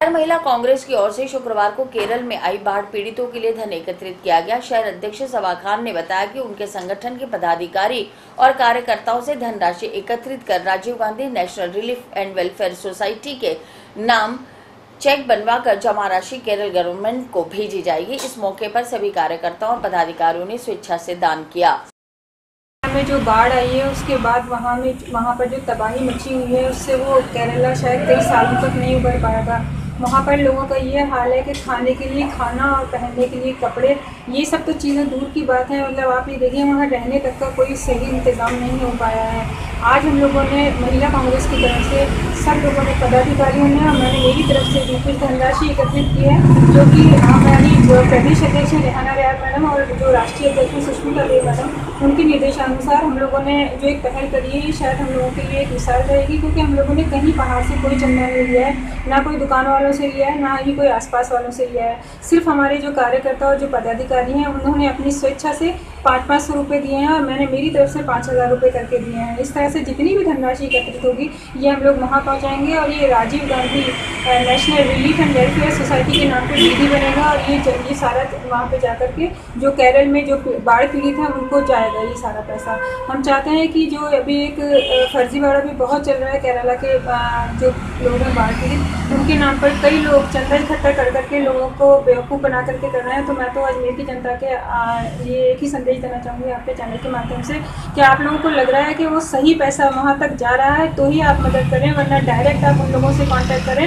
शहर महिला कांग्रेस की ओर से शुक्रवार को केरल में आई बाढ़ पीड़ितों के लिए धन एकत्रित किया गया। शहर अध्यक्ष सवा खान ने बताया कि उनके संगठन के पदाधिकारी और कार्यकर्ताओं से धनराशि एकत्रित कर Rajiv Gandhi National Relief and Welfare Society के नाम चेक बनवा कर जमा राशि केरल गवर्नमेंट को भेजी जाएगी। इस मौके पर सभी कार्यकर्ताओं और पदाधिकारियों ने स्वेच्छा से दान किया। में जो बाढ़ आई है, उसके बाद वहाँ में वहाँ पर जो तबाही मची हुई है, उससे वो केरला शायद कई सालों तक नहीं उभर था। वहाँ पर लोगों का ये हाल है कि खाने के लिए खाना और पहनने के लिए कपड़े, ये सब तो चीज़ें दूर की बात है। मतलब आप ये देखिए वहाँ रहने तक का कोई सही इंतज़ाम नहीं हो पाया है। आज हम लोगों ने महिला कांग्रेस की तरफ़ से सब लोगों ने पदाधिकारियों ने और मैंने मेरी तरफ़ से भी कुछ धनराशि एकत्रित की है, जो कि हमारी जो प्रदेश अध्यक्ष रेहाना रियार मैडम और जो राष्ट्रीय अध्यक्ष हैं सुष्मिता देव मैडम, उनके निर्देशानुसार हम लोगों ने जो एक पहल करी है, ये शायद हम लोगों के लिए एक मिसाल रहेगी, क्योंकि हम लोगों ने कहीं बाहर से कोई चंदा नहीं लिया है, ना कोई दुकान वालों से लिया है, ना ही कोई आसपास वालों से लिया है। सिर्फ़ हमारे जो कार्यकर्ता और जो पदाधिकारी हैं, उन्होंने अपनी स्वेच्छा से पाँच पाँच सौ रुपये दिए हैं और मैंने मेरी तरफ़ से पाँच हज़ार रुपये करके दिए हैं। इस तरह से जितनी भी धनराशि एकत्रित होगी, ये हम लोग वहाँ पहुँचाएँगे और ये Rajiv Gandhi National Relief and Welfare Society के नाम पर निधि बनेगा और ये ये सारा वहाँ पे जा कर के जो केरल में जो बाढ़ पीड़ित है, उनको जाएगा ये सारा पैसा। हम चाहते हैं कि जो अभी एक फर्जीवाड़ा भी बहुत चल रहा है केरला के जो लोग हैं बाढ़ पीड़ित, उनके नाम पर कई लोग चंदा इकट्ठा कर करके लोगों को बेवकूफ़ बना करके कर रहे हैं। तो मैं तो अजमेर की जनता के ये एक ही संदेश देना चाहूँगी आपके चैनल के माध्यम से कि आप लोगों को लग रहा है कि वो सही पैसा वहाँ तक जा रहा है तो ही आप मदद करें, वरना डायरेक्ट आप उन लोगों से कॉन्टैक्ट करें